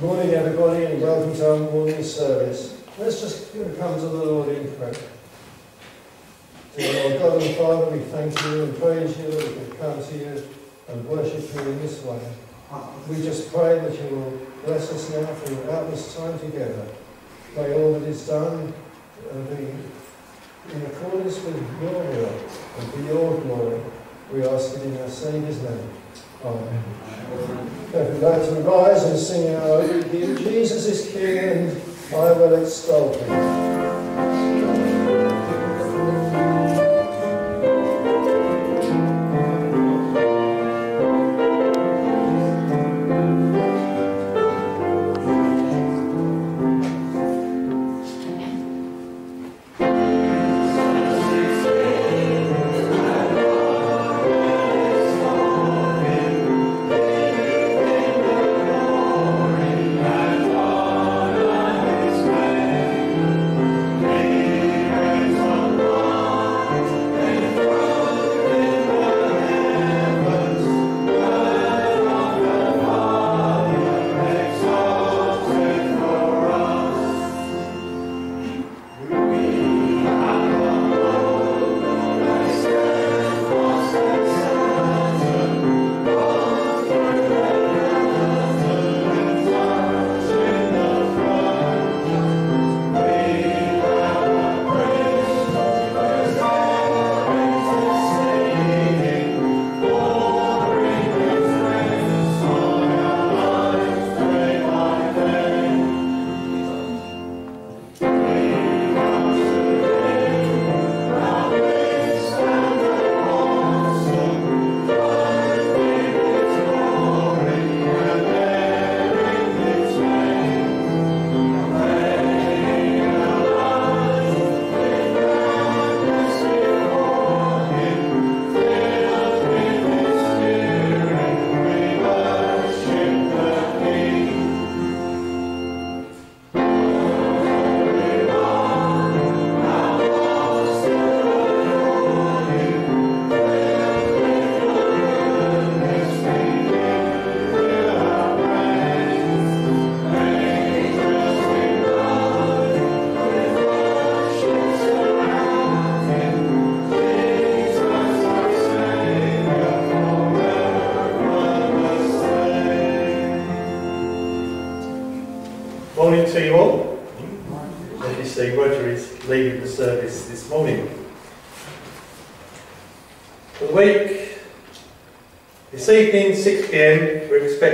Morning, everybody, and welcome to our morning service. Let's just come to the Lord in prayer. Dear Lord God and Father, we thank you and praise you that we can come to you and worship you in this way. We just pray that you will bless us now throughout this time together. May all that is done be in accordance with your will and for your glory. We ask it in our Saviour's name. Amen. If we'd like to rise and sing our hymn, Jesus is King and I will extol him.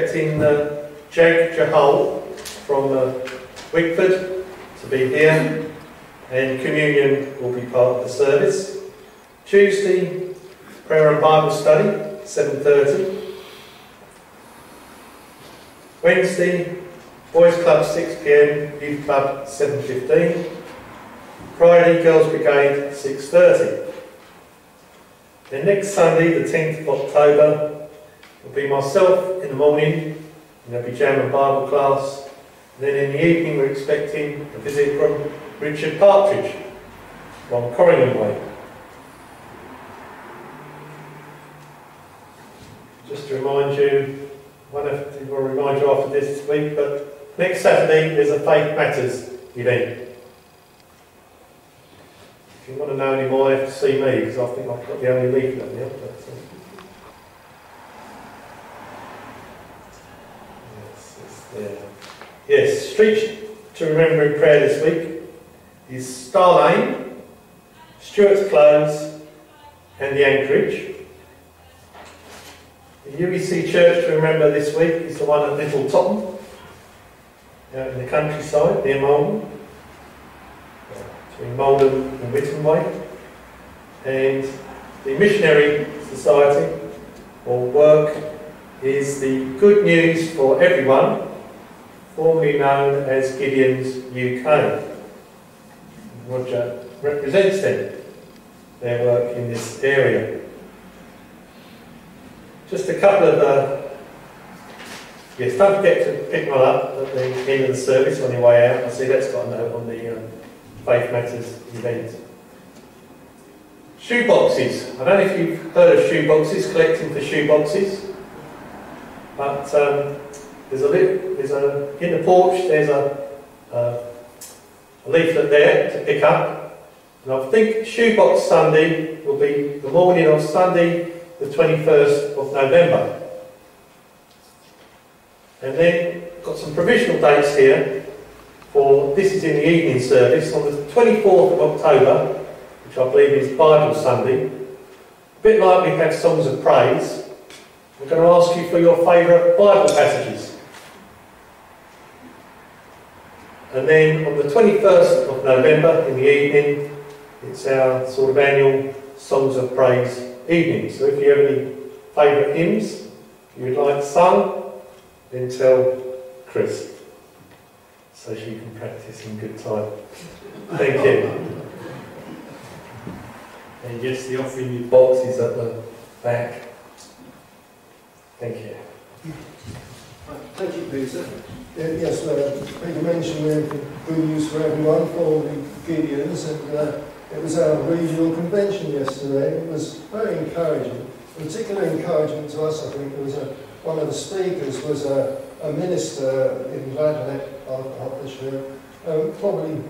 Expecting uh, Jag Jahal from uh, Wickford to be here and communion will be part of the service. Tuesday, prayer and Bible study, 7.30. Wednesday, Boys Club 6pm, Youth Club 7.15. Friday, Girls Brigade 6.30. Then next Sunday, the 10th of October, will be myself in the morning, be Jam and Bible class. Then in the evening, we're expecting a visit from Richard Partridge from Corringham Way. Just to remind you, one of will remind you after this week, but next Saturday there's a Faith Matters event. If you want to know any more, you have to see me because I think I've got the only leaflet now. But, uh, there. Yes, streets to remember in prayer this week is Star Lane, Stuart's Close, and the Anchorage. The UEC church to remember this week is the one at Little Totham, out in the countryside near Maldon, between Maldon and Witham Way. And the Missionary Society or work is the Good News for Everyone, formerly known as Gideon's UK. Roger represents them, their work in this area. Just a couple of, uh, yes, don't forget to pick one up at the end of the service on your way out. I see that's got a note on the um, Faith Matters event. Shoe boxes. I don't know if you've heard of shoe boxes, collecting for shoe boxes. But um, there's a, there's a in the porch. There's a, a, a leaflet there to pick up, and I think Shoebox Sunday will be the morning of Sunday, the 21st of November. And then got some provisional dates here for this is in the evening service on the 24th of October, which I believe is Bible Sunday. A bit like we have songs of praise, we're going to ask you for your favourite Bible passages. And then on the 21st of November in the evening, it's our sort of annual Songs of Praise evening. So if you have any favourite hymns you'd like sung, then tell Chris so she can practice in good time. Thank you. And yes, the offering box is at the back. Thank you. Thank you, Peter. Yes, uh, Peter mentioned good news for everyone for the Gideons, and uh, it was our regional convention yesterday. It was very encouraging. Particular encouragement to us, I think, was one of the speakers was a, a minister in Radlett, Hertfordshire, um, probably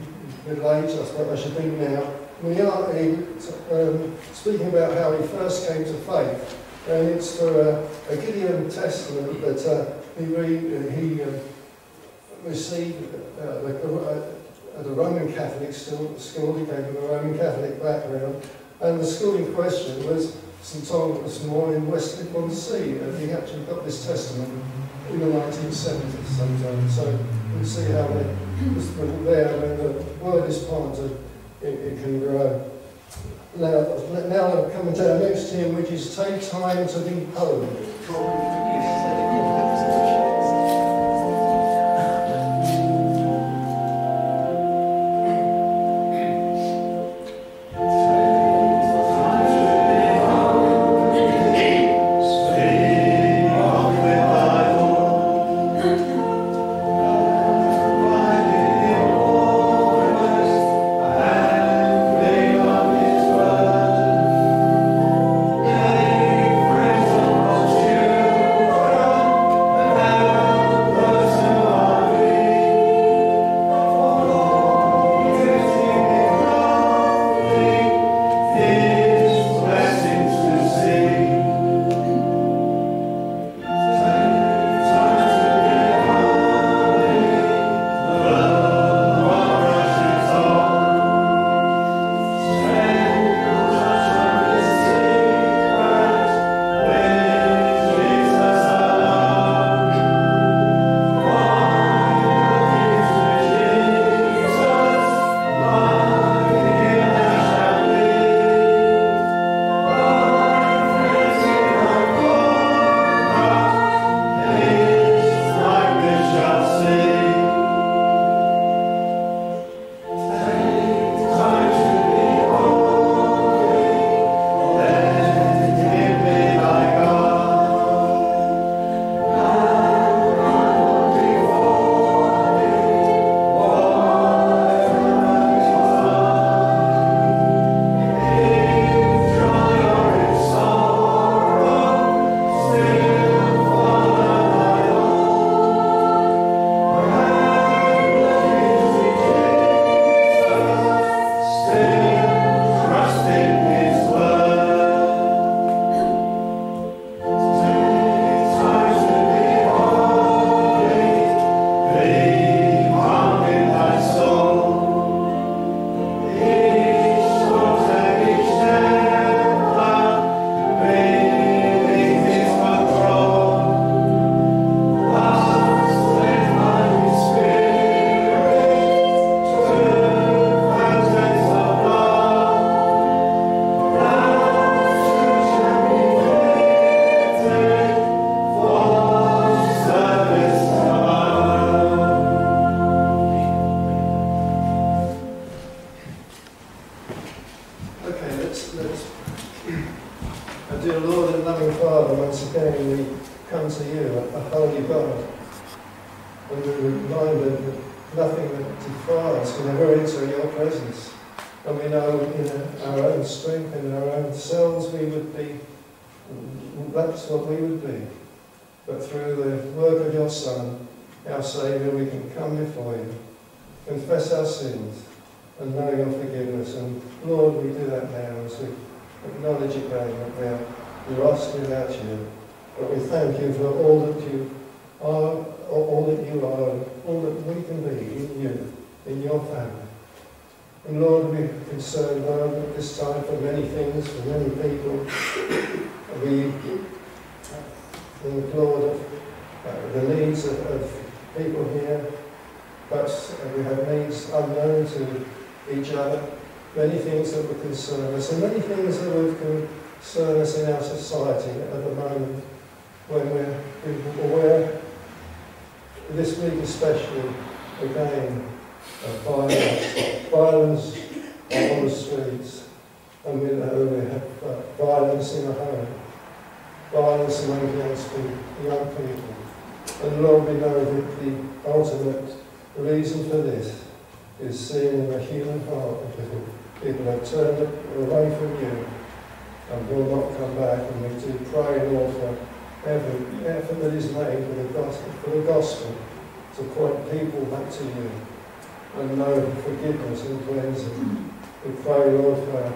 middle age, that's what I should think now. We are um, speaking about how he first came to faith and it's for a, a Gideon Testament that uh, he, uh, he uh, received uh, a, at a Roman Catholic school. He came from a Roman Catholic background, and the school in question was St Thomas More in West Sea, and he actually got this testament in the 1970s sometime. So we see how they, was there, when the word is planted, it, it can grow. Now, now I'm coming to our next hymn, which is Take Time to Be Holy. We think, Lord, uh, the needs of, of people here, but we have needs unknown to each other, many things that would concern us, and many things that would concern us in our society at the moment when we're aware, this week especially, again, of violence, violence on the streets, and we know we have uh, violence in the home, violence among against the young people. And Lord, we know that the ultimate reason for this is seen in the human heart because people have turned away from you and will not come back. And we do pray, Lord, for every effort that is made for the gospel, for the gospel to point people back to you and know forgiveness and cleansing. We pray, Lord, for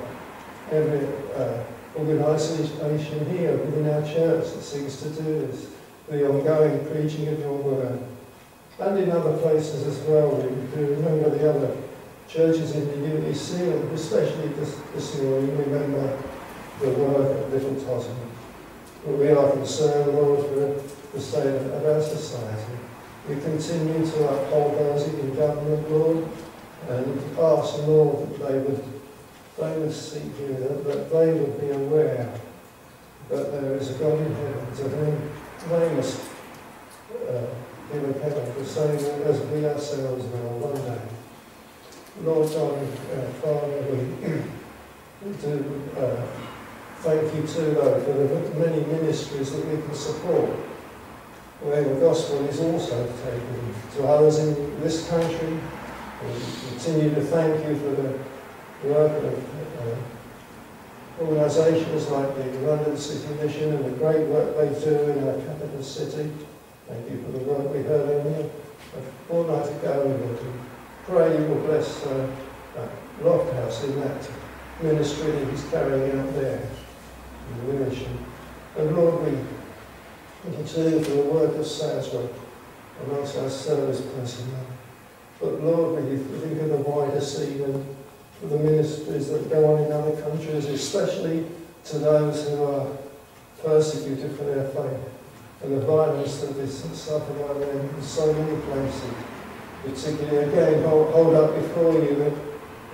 every uh, organisation here within our church that seeks to do this, the ongoing preaching of your word. And in other places as well, we do remember the other churches in the UEC, and especially this, this morning, remember the work of Little. But we are concerned, Lord, for the state of our society. We continue to uphold those in government, Lord, and ask, Lord, that they would, they would you, that, that they would be aware that there is a God in heaven to whom they must uh, give account, the same as we ourselves will one day. Lord God, uh, Father, we do uh, thank you too, though, for the many ministries that we can support where the gospel is also taken to others in this country. We continue to thank you for the work of uh, organisations like the London City Mission and the great work they do in our capital city. Thank you for the work we heard earlier a fortnight ago. And pray you will bless uh, uh, Lofthouse in that ministry that he's carrying out there in the mission. And Lord, we continue for the work of SASRA amongst our service personnel. But Lord, we think of the wider scene and for the ministries that go on in other countries, especially to those who are persecuted for their faith and the violence that is suffered by them in so many places. Particularly, again, hold, hold up before you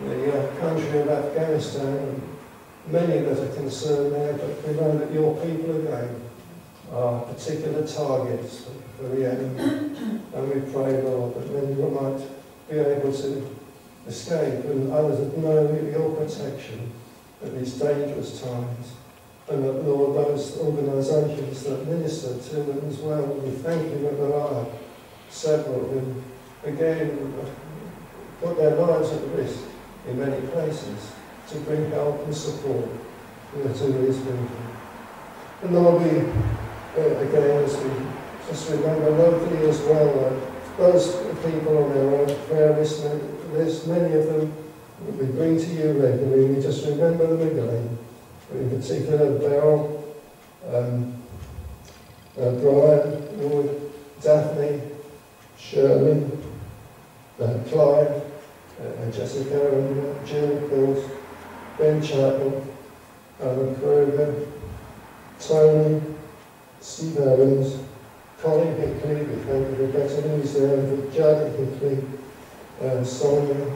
the, the uh, country of Afghanistan and many that are concerned there, but we know that your people again are particular targets for the enemy. And we pray, Lord, that many might be able to escape and others that know your protection at these dangerous times. And that, Lord, those organisations that minister to them as well, we thank you that there are several who, again, put their lives at risk in many places to bring help and support to these people. And Lord, we, uh, again, as we just remember locally as well, uh, those people on their own prayer list, there's many of them we bring to you regularly, we just remember them again. In particular Beryl, um, uh, Brian, Lord, Daphne, Shirley, uh, Clive, uh, Jessica and uh, Jill, of course, Ben Chapel, Alan Kroger, Tony, Steve Evans, Colin Hickley, we thank you for better news there, Judd Hickley, uh, Sonia,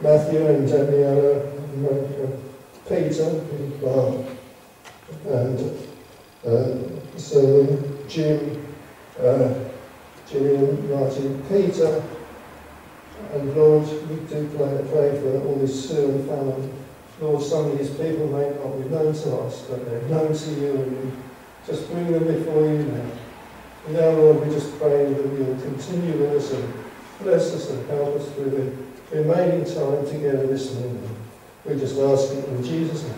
Matthew and Daniela, and Peter Clark, and uh, so Jim, uh, Jim Martin, Peter, and Lord, we do pray, pray for all this and family. Lord, some of these people may not be known to us, but they're known to you, and we just bring them before you now. And now, Lord, we just pray that you'll continue with us and bless us and help us through the remaining time together this morning. We just ask it in Jesus' name.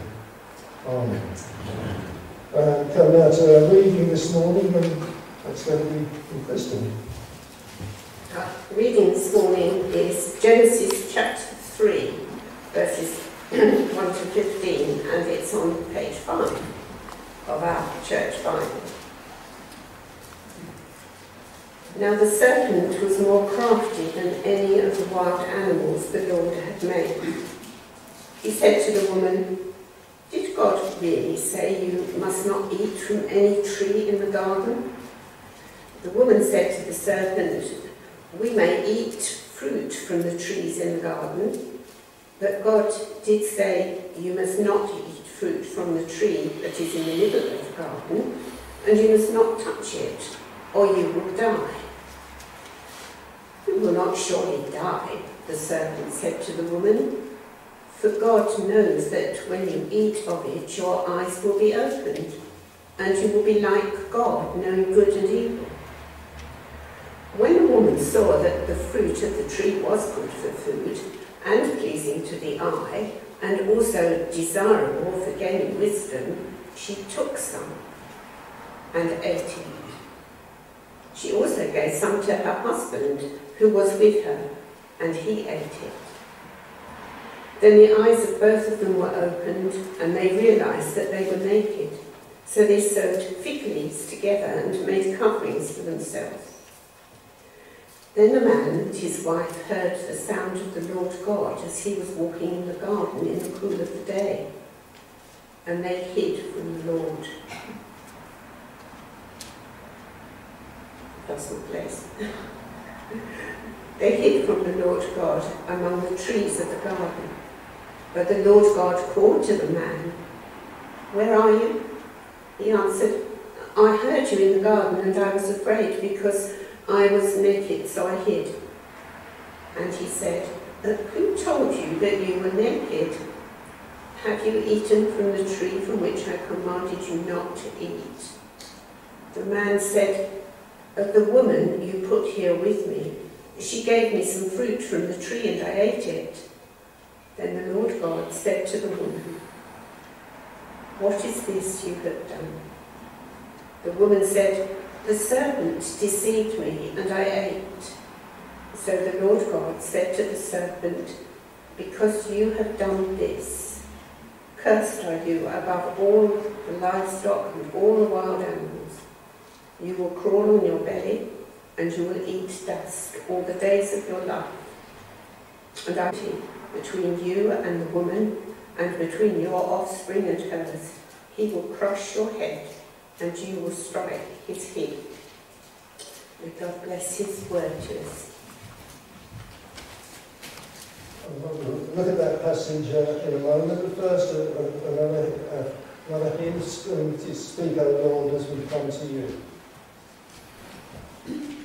Amen. Uh, come now to our reading this morning, and That's going to be in Kristen. Our reading this morning is Genesis chapter 3, verses 1 to 15, and it's on page 5 of our church Bible. Now the serpent was more crafty than any of the wild animals the Lord had made. He said to the woman, Did God really say you must not eat from any tree in the garden? The woman said to the serpent, We may eat fruit from the trees in the garden, but God did say, You must not eat fruit from the tree that is in the middle of the garden, and you must not touch it, or you will die. You will not surely die, the serpent said to the woman, for God knows that when you eat of it, your eyes will be opened, and you will be like God, knowing good and evil. When the woman saw that the fruit of the tree was good for food, and pleasing to the eye, and also desirable for gaining wisdom, she took some and ate it. She also gave some to her husband, who was with her, and he ate it. Then the eyes of both of them were opened, and they realized that they were naked. So they sewed fig leaves together and made coverings for themselves. Then the man and his wife heard the sound of the Lord God as he was walking in the garden in the cool of the day, and they hid from the Lord. Place. they hid from the Lord God among the trees of the garden. But the Lord God called to the man, Where are you? He answered, I heard you in the garden and I was afraid because I was naked, so I hid. And he said, Who told you that you were naked? Have you eaten from the tree from which I commanded you not to eat? The man said, Of the woman you put here with me, she gave me some fruit from the tree and I ate it. Then the Lord God said to the woman, What is this you have done? The woman said, The serpent deceived me, and I ate. So the Lord God said to the serpent, Because you have done this, cursed are you above all the livestock and all the wild animals. You will crawl on your belly, and you will eat dust all the days of your life. And I between you and the woman, and between your offspring and hers. He will crush your head, and you will strike his heel. May God bless his word to us. Look at that passage uh, in a moment, but first uh, uh another, uh, another hymn to speak, O Lord, as we come to you. Thank you.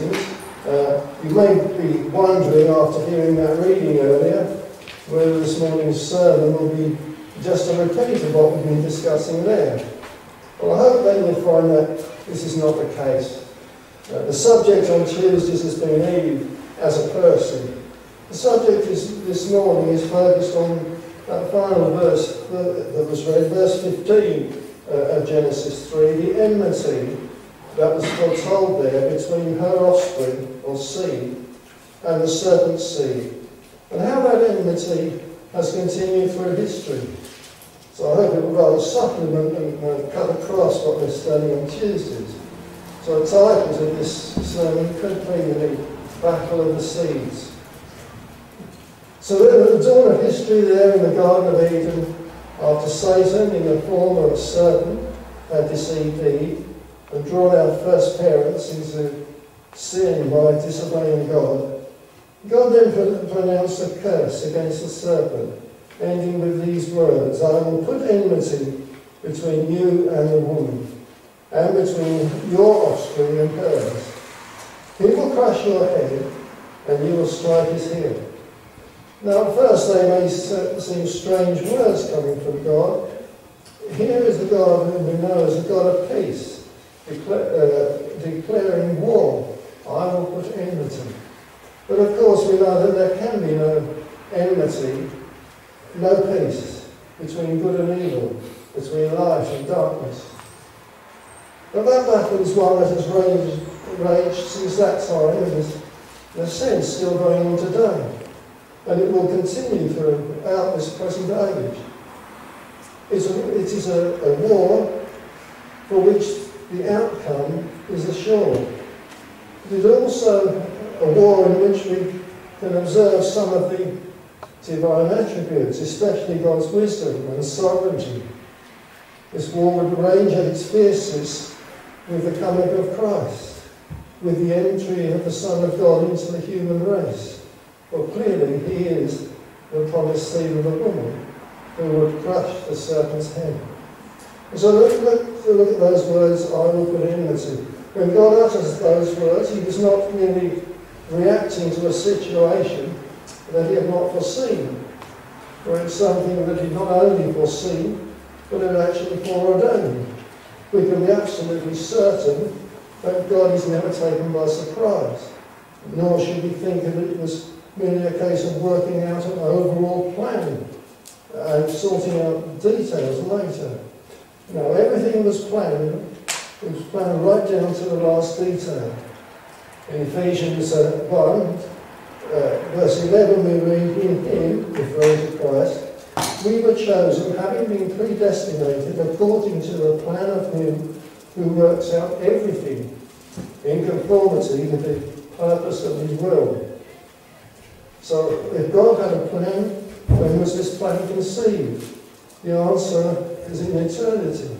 Meetings, uh, you may be wondering after hearing that reading earlier whether this morning's sermon will be just a repeat of what we've been discussing there. Well, I hope that you'll find that this is not the case. Uh, the subject on Tuesdays has been Eve as a person. The subject is, this morning is focused on that final verse that was read, verse 15 uh, of Genesis 3, the enmity that was foretold there between her offspring, or seed, and the serpent's seed. And how that enmity has continued through history. So I hope it will rather supplement and uh, cut across what we're studying on Tuesdays. So the title of this sermon could be the Battle of the Seeds. So at the dawn of history there in the Garden of Eden, after Satan in the form of a serpent had deceived Eve and drawn our first parents into sin by disobeying God, God then pronounced a curse against the serpent, ending with these words, I will put enmity between you and the woman, and between your offspring and hers. He will crush your head, and you will strike his heel. Now, at first, they may seem strange words coming from God. Here is the God whom we know as a God of peace, uh, declaring war. I will put enmity. But of course, we know that there can be no enmity, no peace between good and evil, between light and darkness. But that battle is one that has raged, raged since that time and is, in a sense, still going on today and it will continue throughout this present age. It's a, it is a, a war for which the outcome is assured. It is also a war in which we can observe some of the divine attributes, especially God's wisdom and sovereignty. This war would range at its fiercest with the coming of Christ, with the entry of the Son of God into the human race. Well, clearly he is the promised seed of the woman who would crush the serpent's head. So look, look at those words, I will put enmity. When God utters those words, he was not merely reacting to a situation that he had not foreseen. For it's something that he not only foreseen, but had actually foreordained. We can be absolutely certain that God is never taken by surprise. Nor should we think that it was merely a case of working out an overall plan and sorting out the details later. Now, everything was planned, it was planned right down to the last detail. In Ephesians uh, 1, uh, verse 11, we read, In him, referring to Christ, we were chosen, having been predestinated according to the plan of him who works out everything in conformity with the purpose of his will so if God had a plan, when was this plan conceived? The answer is in eternity.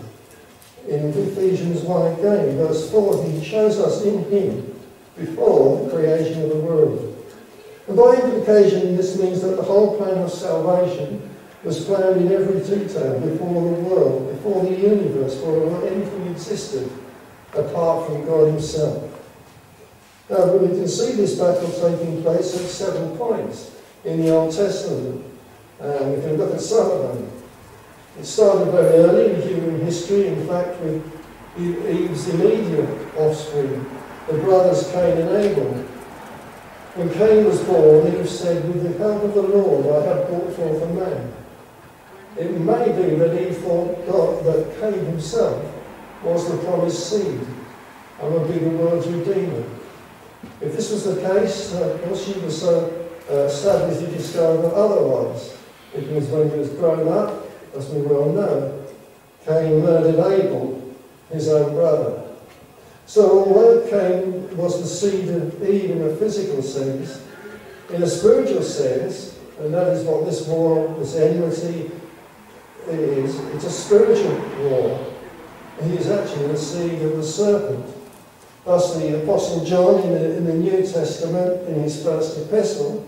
In Ephesians 1 again, verse 4, he chose us in him before the creation of the world. And by implication, this means that the whole plan of salvation was planned in every detail before the world, before the universe, before anything existed apart from God himself. Now, we can see this battle taking place at several points in the Old Testament. And we can look at some of them. It started very early in human history, in fact, with Eve's immediate offspring, the brothers Cain and Abel. When Cain was born, Eve said, With the help of the Lord, I have brought forth a man. It may be that Eve thought God, that Cain himself was the promised seed and would be the world's redeemer. If this was the case, uh, of course she was so uh, sadly to discover otherwise, because when he was grown up, as we well know, Cain murdered Abel, his own brother. So although Cain was the seed of Eve in a physical sense, in a spiritual sense, and that is what this war, this enmity is, it's a spiritual war. He is actually the seed of the serpent. Thus, the Apostle John in the, in the New Testament, in his first epistle,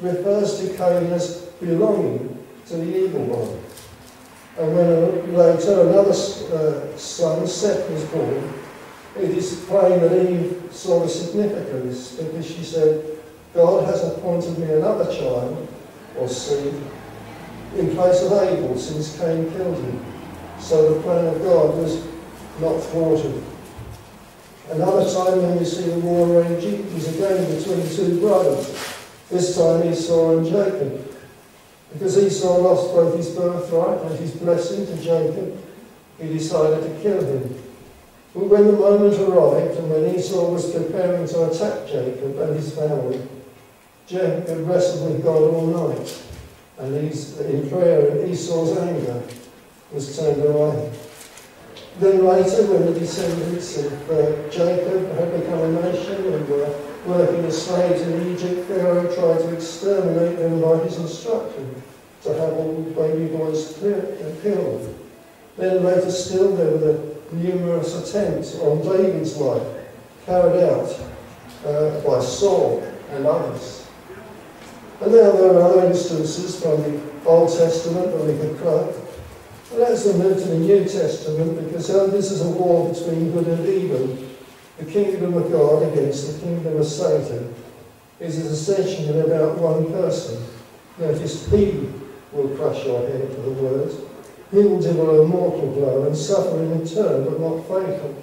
refers to Cain as belonging to the evil one. And when later another uh, son, Seth, was born, it is plain that Eve saw the significance because she said, God has appointed me another child, or seed, in place of Abel since Cain killed him. So the plan of God was not thwarted. Another time when we see the war raging is again between two brothers. This time Esau and Jacob. Because Esau lost both his birthright and his blessing to Jacob, he decided to kill him. But when the moment arrived and when Esau was preparing to attack Jacob and his family, Jacob wrestled with God all night, and in prayer Esau's anger was turned away. Then later, when the descendants of uh, Jacob had become a nation and were working as slaves in Egypt, Pharaoh tried to exterminate them by his instruction to have all baby boys killed. Then later still, there were the numerous attempts on David's life carried out uh, by Saul and others. And now there are other instances from the Old Testament that we could quote. Let's move to the New Testament because uh, this is a war between good and evil. The kingdom of God against the kingdom of Satan is essentially about one person. Notice, he will crush your head for the words. He will deal a mortal blow and suffer in return, but not fatally.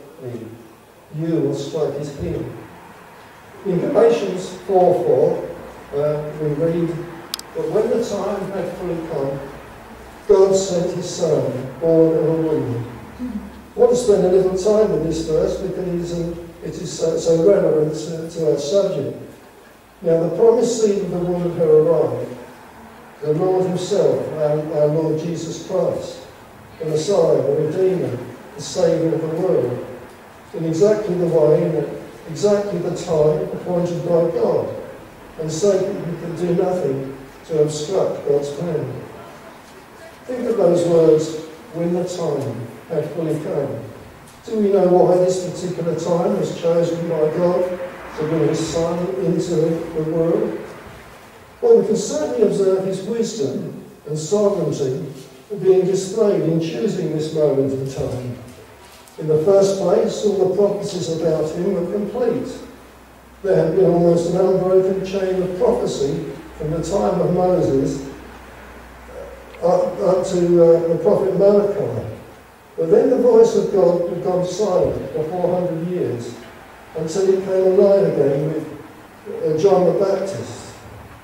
You will strike his heel. In Galatians 4 4, uh, we read, But when the time had fully come, God sent his Son, born of a woman. I want to spend a little time with this verse because um, it is so, so relevant to, to, our subject. Now, the promised seed of the woman who arrived, the Lord himself, our, our Lord Jesus Christ, the Messiah, the Redeemer, the Saviour of the world, in exactly the way, in exactly the time appointed by God, and Satan could do nothing to obstruct God's plan. Think of those words, when the time had fully come. Do we know why this particular time was chosen by God to bring his Son into the world? Well, we can certainly observe his wisdom and sovereignty being displayed in choosing this moment in time. In the first place, all the prophecies about him were complete. There had been almost an unbroken chain of prophecy from the time of Moses up, up to uh, the prophet Malachi. But then the voice of God had gone silent for 400 years until it came alive again with uh, John the Baptist.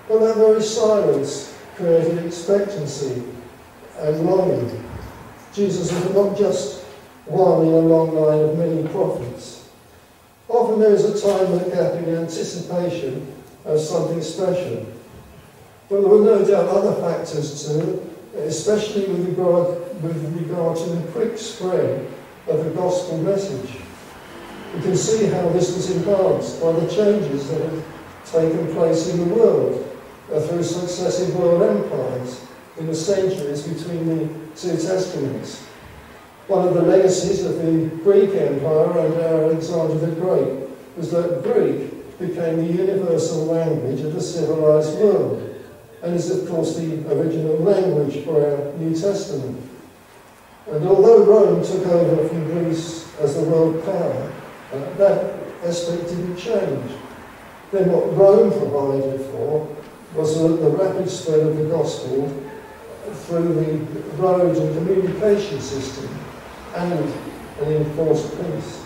But that very silence created expectancy and longing. Jesus was not just one in a long line of many prophets. Often there is a time gap in anticipation of something special. But there were no doubt other factors too especially with regard, with regard to the quick spread of the gospel message. We can see how this was enhanced by the changes that have taken place in the world uh, through successive world empires in the centuries between the two testaments. One of the legacies of the Greek Empire under Alexander the Great was that Greek became the universal language of the civilized world and is of course the original language for our New Testament. And although Rome took over from Greece as the world power, uh, that aspect didn't change. Then what Rome provided for was the, the rapid spread of the gospel through the road and communication system and an enforced peace.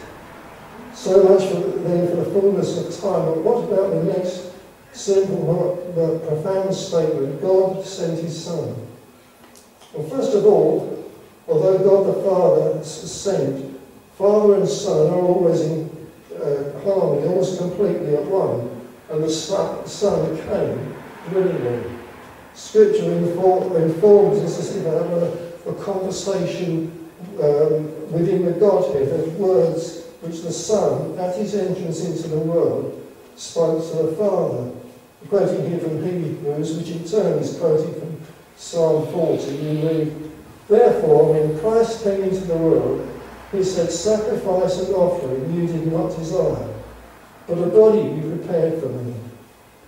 So much for, then for the fullness of time, but what about the next simple but profound statement God sent his Son. Well, first of all, although God the Father sent, Father and Son are always in uh, harmony, almost completely at one, and the Son came willingly. Scripture informs us about a, a conversation um, within the Godhead of words which the Son, at his entrance into the world, spoke to the Father quoting here from Hebrews, which in turn is quoting from Psalm 40, you read, Therefore, when Christ came into the world, he said, Sacrifice and offering you did not desire, but a body you prepared for me.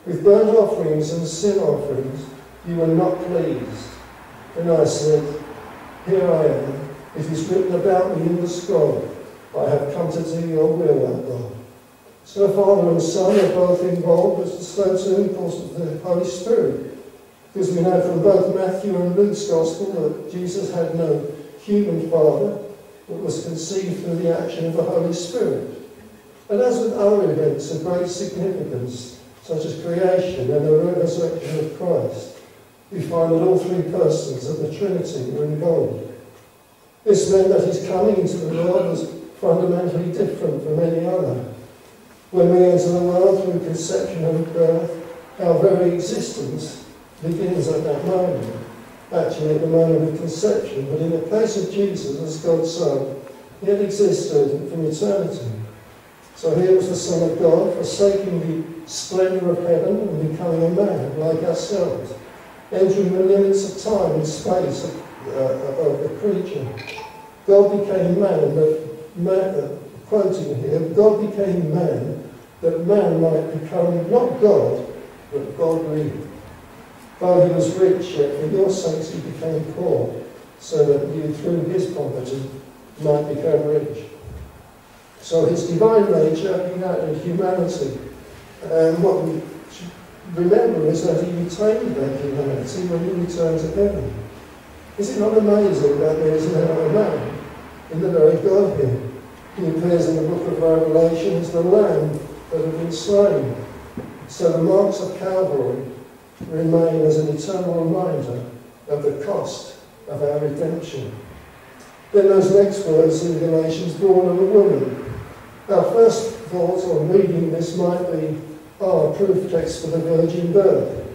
With burnt offerings and sin offerings you were not pleased. And I said, Here I am. It is written about me in the scroll. I have come to do your will, O God. So Father and Son are both involved, but so too, because of the Holy Spirit. Because we know from both Matthew and Luke's Gospel that Jesus had no human father, but was conceived through the action of the Holy Spirit. And as with other events of great significance, such as creation and the resurrection of Christ, we find that all three persons of the Trinity were involved. This meant that his coming into the world was fundamentally different from any other. When we enter the world through conception and birth, our very existence begins at that moment, actually at the moment of conception. But in the case of Jesus as God's Son, he had existed from eternity. So here was the Son of God, forsaking the splendour of heaven and becoming a man like ourselves, entering the limits of time and space of, uh, of the creature. God became man, but man, uh, quoting here, God became man that man might become not God, but godly. Though he was rich, yet for your sakes he became poor, so that you through his poverty might become rich. So his divine nature, united humanity. And what we should remember is that he retained that humanity when he returned to heaven. Is it not amazing that there is now a man in the very Godhead? He appears in the book of Revelation as the Lamb that had been slain. So the marks of Calvary remain as an eternal reminder of the cost of our redemption. Then those next words in Galatians, born of a woman, our first thought on reading this might be, oh, proof text for the virgin birth.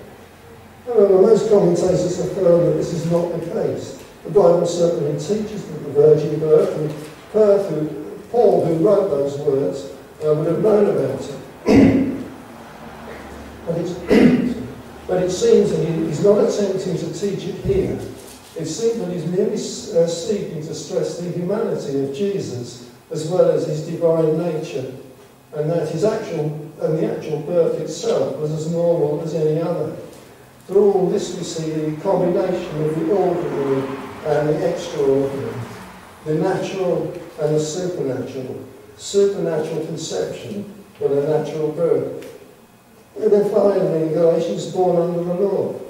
However, most commentators affirm that this is not the case. The Bible certainly teaches that the virgin birth, and Paul, who wrote those words, uh, would have known about it. but, but, it seems that he's not attempting to teach it here. It seems that he's merely uh, seeking to stress the humanity of Jesus as well as his divine nature, and that his actual and the actual birth itself was as normal as any other. Through all this we see the combination of the ordinary and the extraordinary, the natural and the supernatural, supernatural conception but a natural birth. And then finally, Galatians born under the law.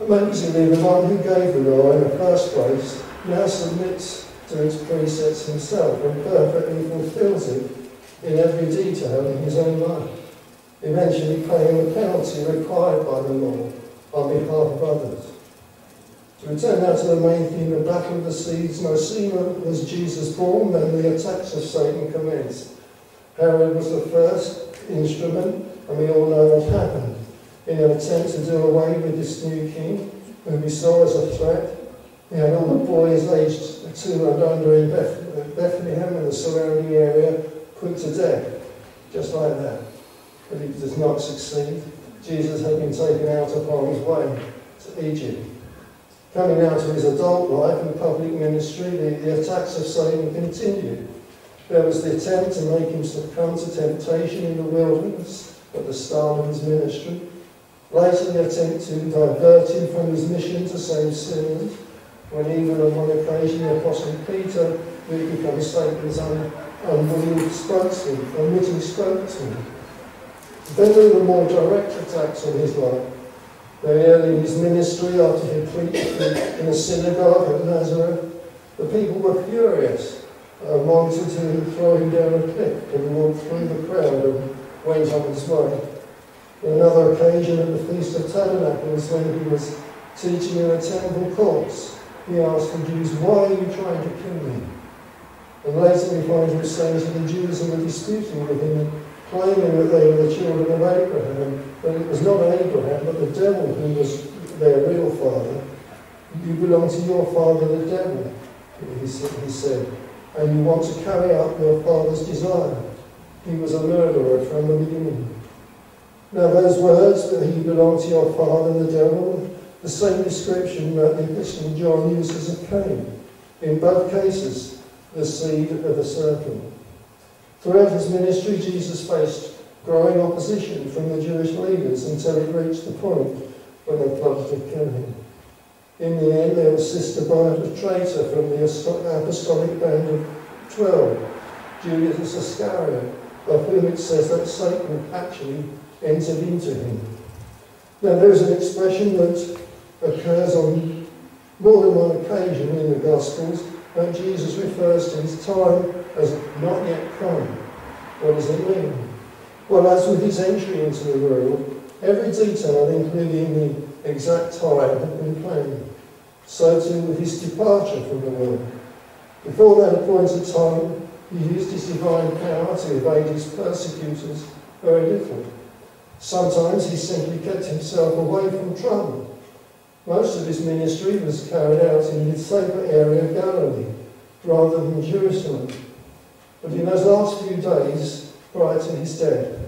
Amazingly, the one who gave the law in the first place now submits to its precepts himself and perfectly fulfills it in every detail in his own life, eventually paying the penalty required by the law on behalf of others. To return now to the main theme, the battle of the seeds, no sooner was Jesus born than the attacks of Satan commenced. Herod was the first instrument, and we all know what happened. In an attempt to do away with this new king, whom he saw as a threat, he had all the boys aged two and under in Beth- Bethlehem and the surrounding area put to death, just like that. But he does not succeed. Jesus had been taken out upon his way to Egypt. Coming out of his adult life and public ministry, the, the attacks of Satan continued. There was the attempt to make him succumb to temptation in the wilderness at the start of his ministry. Later, the attempt to divert him from his mission to save sinners when even on one occasion the Apostle Peter, who becomes Satan's unwilling spokesman, unwitting spokesman. Then there were more direct attacks on his life. Very early in his ministry, after he preached in a synagogue at Nazareth, the people were furious and wanted to throw him down a cliff, he walked through the crowd and went on his way. On another occasion at the Feast of Tabernacles, when he was teaching in a temple courts, he asked the Jews, Why are you trying to kill me? And later we find him saying to the Jews who were disputing with him, claiming that they were the children of Abraham, but it was not Abraham, but the devil who was their real father. You belong to your father, the devil, he said, and you want to carry out your father's desire. He was a murderer from the beginning. Now, those words that he belonged to your father, the devil, the same description that the Epistle John uses of Cain. In both cases, the seed of the serpent. Throughout his ministry, Jesus faced growing opposition from the Jewish leaders until it reached the point when they plotted to kill him. In the end, they were assisted by a traitor from the apostolic band of twelve, Judas Iscariot, of whom it says that Satan actually entered into him. Now, there is an expression that occurs on more than one occasion in the Gospels, and Jesus refers to his time as not yet come. What does it mean? Well, as with his entry into the world, every detail, including the exact time, had been planned. So too with his departure from the world. Before that appointed time, he used his divine power to evade his persecutors very little. Sometimes he simply kept himself away from trouble. Most of his ministry was carried out in the safer area of Galilee, rather than Jerusalem. But in those last few days, prior to his death,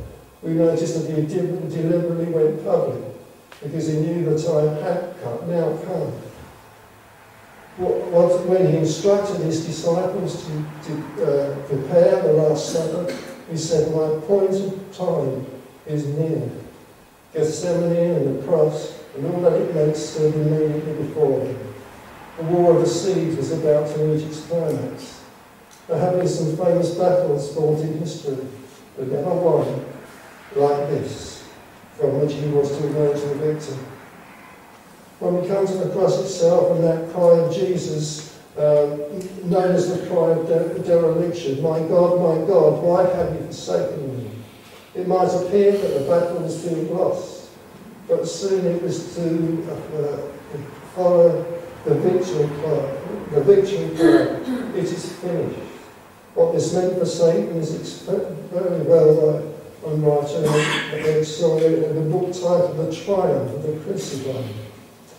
we noticed that he deliberately went public, because he knew the time had come, now come. When he instructed his disciples to, to uh, prepare the Last Supper, he said, My appointed time is near. Gethsemane and the cross and all that it meant stood immediately before him. The War of the Seeds was about to reach its climax. Have been some famous battles fought in history, but never one like this, from which he was to emerge the victor. When we come to the cross itself and that cry of Jesus, uh, known as the cry of de dereliction, My God, my God, why have you forsaken me? It might appear that the battle was being lost, but soon it was to uh, follow the victory cry. The victory cry, it is finished. What this meant for Satan is very well uh, on writer against sorry, the book titled The Triumph of the Crucified.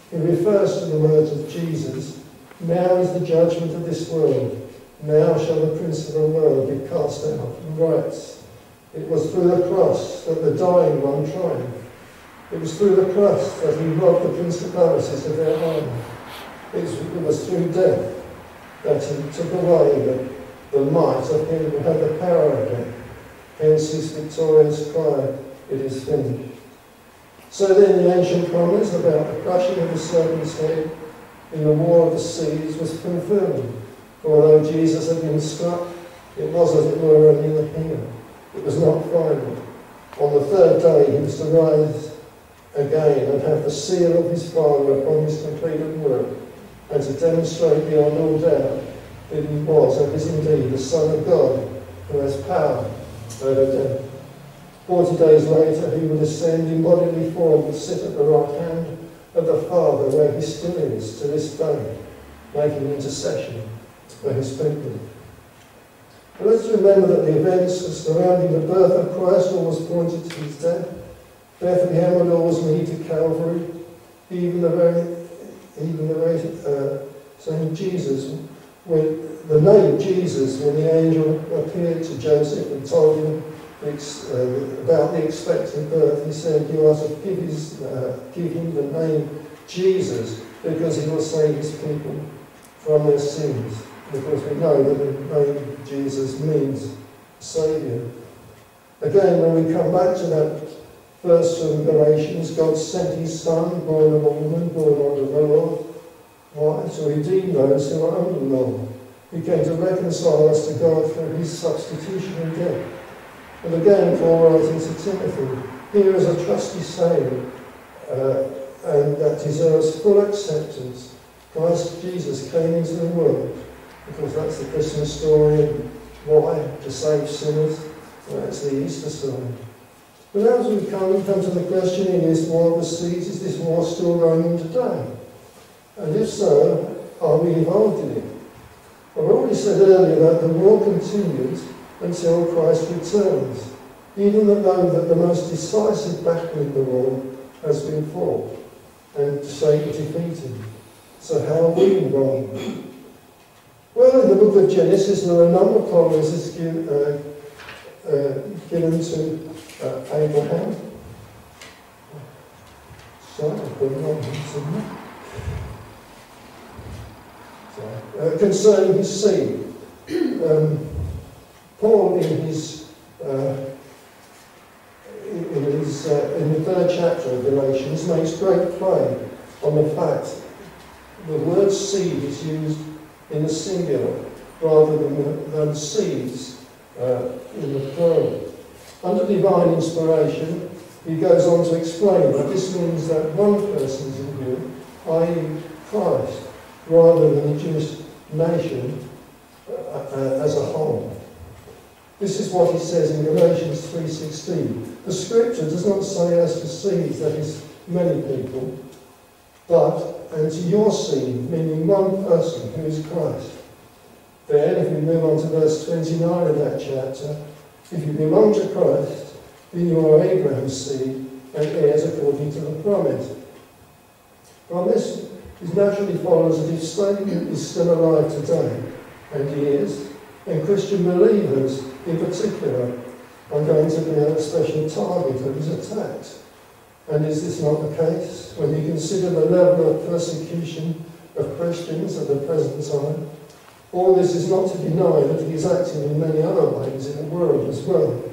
He refers to the words of Jesus, Now is the judgment of this world. Now shall the prince of the world be cast out. And writes, it was through the cross that the dying one triumphed. It was through the cross that he robbed the principalities of their armor. It was through death that he took away the, the might of him who had the power of death. Hence his victorious cry, it is finished. So then the ancient promise about the crushing of the serpent's head in the war of the seeds was confirmed. For although Jesus had been struck, it was as it were only the heel. It was not final. On the third day he was to rise again and have the seal of his Father upon his completed work, and to demonstrate beyond all doubt that he was and is indeed the Son of God who has power over death. Forty days later he would ascend in bodily form and sit at the right hand of the Father where he still is to this day, making intercession for his people. But let's remember that the events surrounding the birth of Christ always pointed to his death. Bethlehem would always lead to Calvary. Even the very, even the very uh, saying Jesus, when the name Jesus, when the angel appeared to Joseph and told him uh, about the expected birth, he said, "You are to give, his, uh, give him the name Jesus, because he will save his people from their sins." because we know that the name Jesus means Saviour. Again, when we come back to that verse from Galatians, God sent his Son, born of a woman, born under the law. Why? To redeem those who are under law. He came to reconcile us to God through his substitutionary death. And again, Paul writing to Timothy, here is a trusty saying, uh, and that deserves full acceptance. Christ Jesus came into the world because that's the Christmas story and why to save sinners. That's the Easter story. But as we come, come to the question in this war of the seeds, is this war still running today? And if so, are we involved in it? I've already said earlier that the war continues until Christ returns, even though that the most decisive battle in the war has been fought and Satan defeated. So how are we involved? Well, in the book of Genesis, there are a number of promises give, uh, uh, given to uh, Abraham. Sorry, uh, concerning his seed. Um, Paul, in his, uh, in, his uh, in the third chapter of Galatians, makes great play on the fact the word seed is used in the singular rather than, than seeds uh, in the plural. Under divine inspiration, he goes on to explain that this means that one person is in view, i.e. Christ, rather than the Jewish nation uh, uh, as a whole. This is what he says in Galatians 3.16. The scripture does not say as to seeds, that is, many people, but and to your seed, meaning one person who is Christ. Then, if we move on to verse 29 of that chapter, if you belong to Christ, then you are Abraham's seed and heirs according to the promise. Well, this is naturally follows that if Satan is still alive today, and he is, and Christian believers in particular are going to be a special target of his attacks. And is this not the case when you consider the level of persecution of Christians at the present time? All this is not to deny that he is acting in many other ways in the world as well.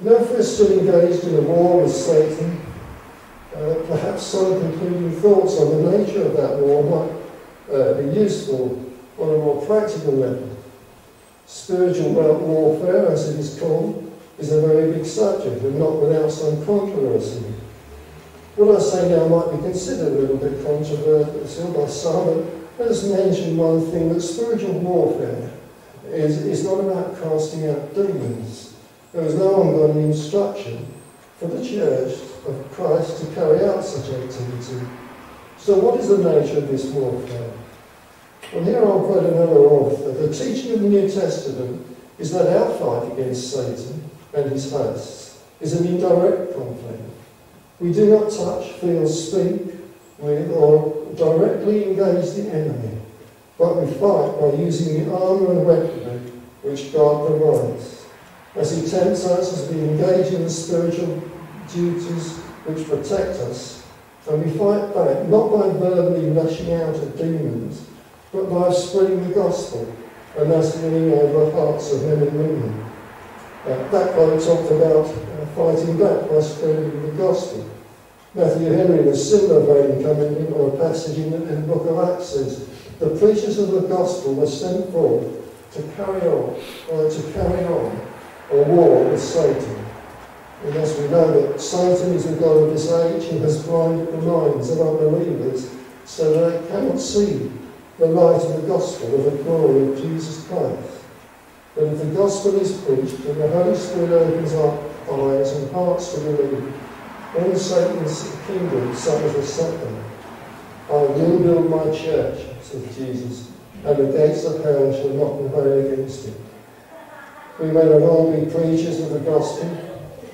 If we're still engaged in a war with Satan, uh, perhaps some concluding thoughts on the nature of that war might uh, be useful on a more practical level. Spiritual warfare, as it is called, is a very big subject and not without some controversy. What I say now might be considered a little bit controversial by some, but let us mention one thing that spiritual warfare is, is not about casting out demons. There is no ongoing instruction for the church of Christ to carry out such activity. So what is the nature of this warfare? Well, here I'll quote another author. The teaching of the New Testament is that our fight against Satan and his hosts is an indirect conflict. We do not touch, feel, speak with, or directly engage the enemy, but we fight by using the armour and weaponry which God provides. As he tempts us, as we engage in the spiritual duties which protect us, and we fight back not by verbally lashing out at demons, but by spreading the gospel and thus winning over the hearts of men and women. Uh, that quote talked about uh, fighting back by spreading the gospel. Matthew Henry, in a similar vein, commenting on a passage in the, in the book of Acts says, the preachers of the gospel were sent forth to carry on, or to carry on a war with Satan. As we know that Satan is the God of this age and has blinded the minds of unbelievers so that they cannot see the light of the gospel of the glory of Jesus Christ. But if the gospel is preached and the Holy Spirit opens up eyes and hearts to believe, then Satan's kingdom suffers a setback. I will build my church, says Jesus, and the gates of hell shall not prevail against it. We may not all be preachers of the gospel,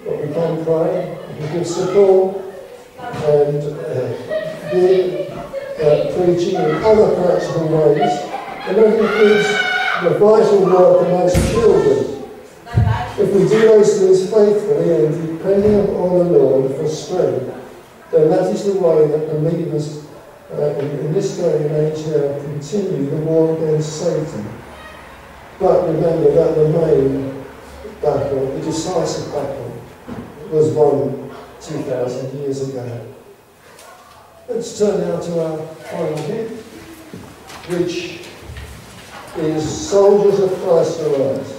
we can pray, we can give support, and uh, uh, preaching in other practical ways, and that includes the vital work amongst children. If we do those things faithfully and depending on the Lord for strength, then that is the way that believers uh, in, in this day and age now continue the war against Satan. But remember that the main battle, the decisive battle, was won 2,000 years ago. Let's turn now to our final hymn, which is Soldiers of Christ Arise.